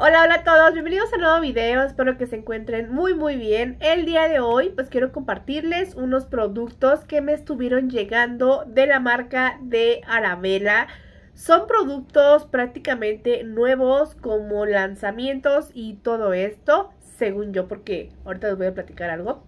Hola, hola a todos, bienvenidos a un nuevo video, espero que se encuentren muy muy bien. El día de hoy pues quiero compartirles unos productos que me estuvieron llegando de la marca de Arabella. Son productos prácticamente nuevos como lanzamientos y todo esto, según yo, porque ahorita les voy a platicar algo.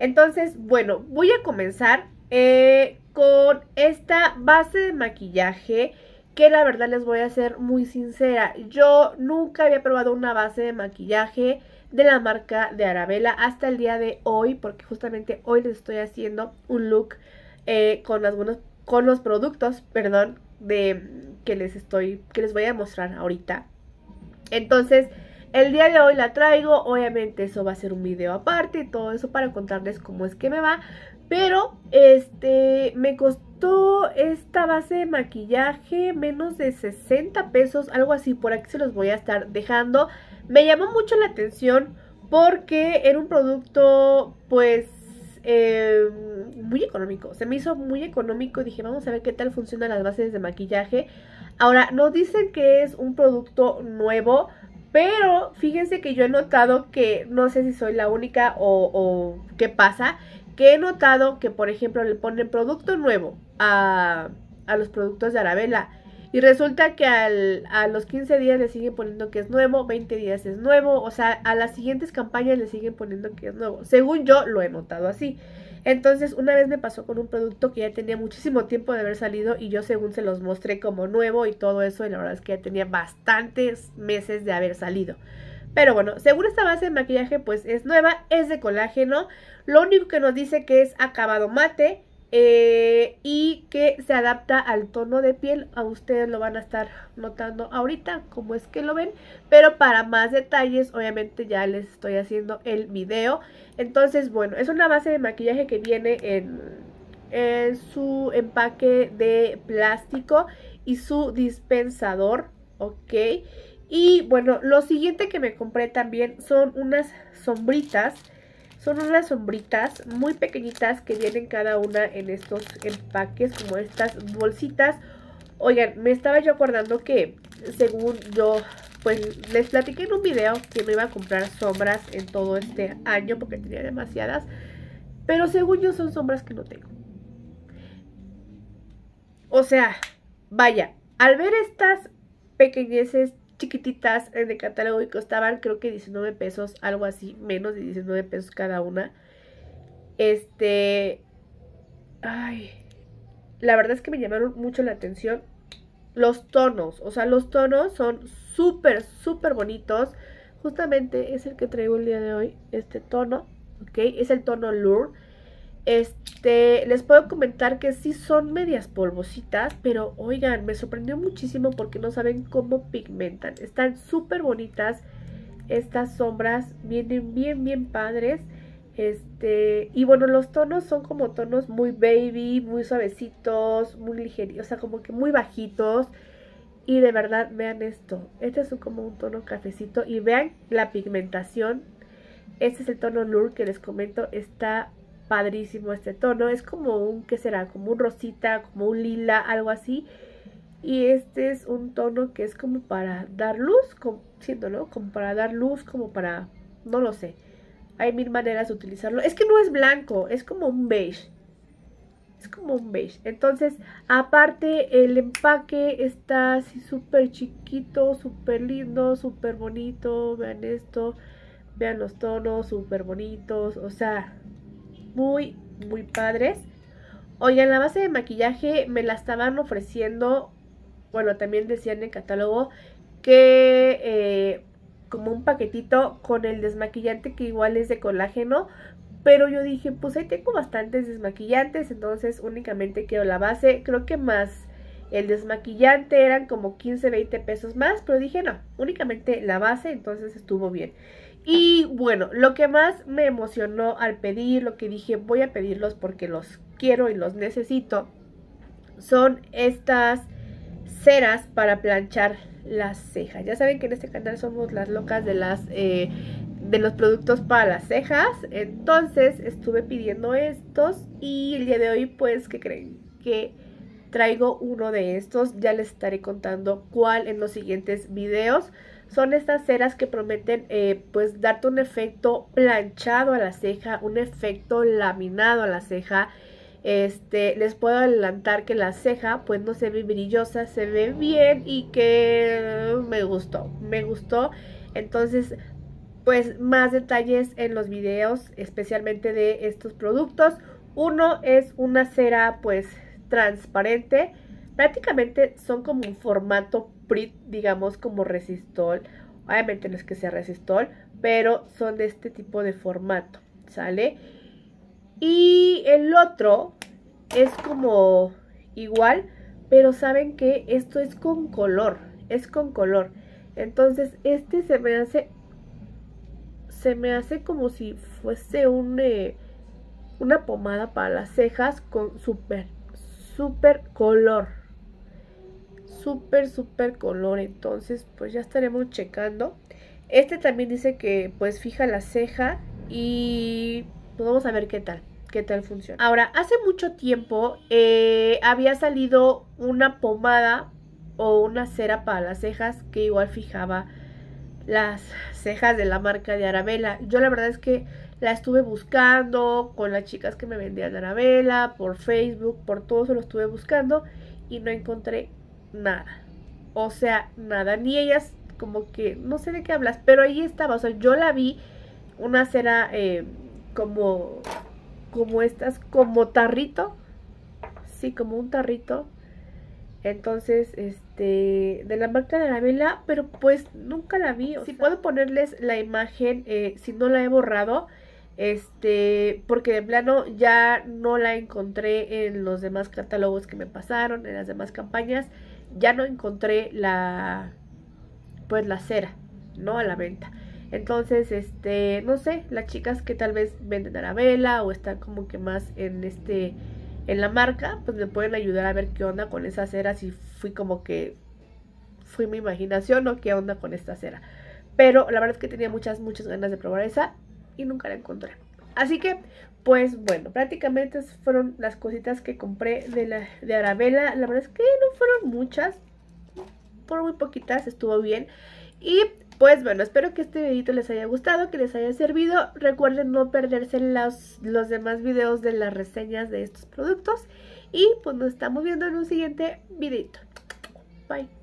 Entonces, bueno, voy a comenzar eh, con esta base de maquillaje que la verdad les voy a ser muy sincera, yo nunca había probado una base de maquillaje de la marca de Arabella hasta el día de hoy, porque justamente hoy les estoy haciendo un look eh, con algunos, con los productos, perdón, de que les estoy, que les voy a mostrar ahorita. Entonces, el día de hoy la traigo, obviamente eso va a ser un video aparte y todo eso para contarles cómo es que me va, pero este me costó esta base de maquillaje menos de 60 pesos, algo así, por aquí se los voy a estar dejando. Me llamó mucho la atención porque era un producto pues eh, muy económico, se me hizo muy económico dije vamos a ver qué tal funcionan las bases de maquillaje. Ahora, nos dicen que es un producto nuevo, pero fíjense que yo he notado que, no sé si soy la única o qué pasa, que he notado que, por ejemplo, le ponen producto nuevo a, los productos de Arabella. Y resulta que al, a los 15 días le siguen poniendo que es nuevo, 20 días es nuevo, o sea, a las siguientes campañas le siguen poniendo que es nuevo. Según yo lo he notado así. Entonces, una vez me pasó con un producto que ya tenía muchísimo tiempo de haber salido y yo según se los mostré como nuevo y todo eso, y la verdad es que ya tenía bastantes meses de haber salido. Pero bueno, según esta base de maquillaje, pues es nueva, es de colágeno. Lo único que nos dice que es acabado mate eh, y que se adapta al tono de piel. A ustedes lo van a estar notando ahorita, como es que lo ven. Pero para más detalles, obviamente ya les estoy haciendo el video. Entonces, bueno, es una base de maquillaje que viene en, en su empaque de plástico y su dispensador, ¿ok? Y bueno, lo siguiente que me compré también son unas sombritas. Son unas sombritas muy pequeñitas que vienen cada una en estos empaques, como estas bolsitas. Oigan, me estaba yo acordando que según yo, pues les platiqué en un video que me iba a comprar sombras en todo este año porque tenía demasiadas. Pero según yo son sombras que no tengo. O sea, vaya, al ver estas pequeñeces chiquititas en el catálogo y costaban creo que 19 pesos, algo así, menos de 19 pesos cada una. Este, ay, la verdad es que me llamaron mucho la atención los tonos, o sea, los tonos son súper, súper bonitos. Justamente es el que traigo el día de hoy, este tono, ¿ok? Es el tono Lure. Este, les puedo comentar que sí son medias polvositas, pero oigan, me sorprendió muchísimo porque no saben cómo pigmentan. Están súper bonitas estas sombras, vienen bien, bien padres. Este, y bueno, los tonos son como tonos muy baby, muy suavecitos, muy ligeros, o sea, como que muy bajitos. Y de verdad, vean esto. Este es como un tono cafecito. Y vean la pigmentación. Este es el tono Lure que les comento. Está padrísimo este tono. Es como un, ¿qué será? Como un rosita, como un lila, algo así. Y este es un tono que es como para dar luz, como, ¿no? Como para dar luz, como para, no lo sé. Hay mil maneras de utilizarlo. Es que no es blanco, es como un beige. Es como un beige. Entonces, aparte, el empaque está así súper chiquito, súper lindo, súper bonito. Vean esto. Vean los tonos, súper bonitos. O sea, muy, muy padres. Oigan, la base de maquillaje me la estaban ofreciendo, bueno, también decían en el catálogo que eh, como un paquetito con el desmaquillante que igual es de colágeno, pero yo dije, pues ahí tengo bastantes desmaquillantes, entonces únicamente quiero la base, creo que más el desmaquillante eran como 15, 20 pesos más, pero dije no, únicamente la base, entonces estuvo bien. Y bueno, lo que más me emocionó al pedir, lo que dije voy a pedirlos porque los quiero y los necesito, son estas ceras para planchar las cejas. Ya saben que en este canal somos las locas de las eh, de los productos para las cejas. Entonces estuve pidiendo estos y el día de hoy pues que creen que traigo uno de estos. Ya les estaré contando cuál en los siguientes videos. Son estas ceras que prometen eh, pues darte un efecto planchado a la ceja, un efecto laminado a la ceja. Este, les puedo adelantar que la ceja pues no se ve brillosa, se ve bien y que me gustó, me gustó. Entonces, pues más detalles en los videos, especialmente de estos productos. Uno es una cera pues transparente, prácticamente son como un formato PRIT, digamos como resistol. Obviamente no es que sea resistol, pero son de este tipo de formato, ¿sale? Y el otro es como igual, pero saben que esto es con color, es con color. Entonces este se me hace, se me hace como si fuese eh, una pomada para las cejas con súper, súper color súper, súper color. Entonces, pues ya estaremos checando. Este también dice que pues fija la ceja y pues vamos a ver qué tal, qué tal funciona. Ahora, hace mucho tiempo eh, había salido una pomada o una cera para las cejas que igual fijaba las cejas de la marca de Arabella. Yo la verdad es que la estuve buscando con las chicas que me vendían Arabella, por Facebook, por todo eso lo estuve buscando y no encontré nada. O sea, nada. Ni ellas, como que, no sé de qué hablas, pero ahí estaba. O sea, yo la vi, una cera eh, como, como estas, como tarrito. Sí, como un tarrito. Entonces, este, de la marca de la vela, pero pues nunca la vi. si puedo ponerles la imagen, eh, si no la he borrado, este, porque de plano ya no la encontré en los demás catálogos que me pasaron, en las demás campañas ya no encontré la pues la cera, ¿no? A la venta. Entonces, este, no sé, las chicas que tal vez venden a la vela o están como que más en este en la marca, pues me pueden ayudar a ver qué onda con esa cera si fui como que fui mi imaginación o qué onda con esta cera. Pero la verdad es que tenía muchas muchas ganas de probar esa y nunca la encontré. Así que, pues bueno, prácticamente fueron las cositas que compré de, la, de Arabella. La verdad es que no fueron muchas, fueron muy poquitas, estuvo bien. Y pues bueno, espero que este videito les haya gustado, que les haya servido. Recuerden no perderse los, los demás videos de las reseñas de estos productos. Y pues nos estamos viendo en un siguiente videito. Bye.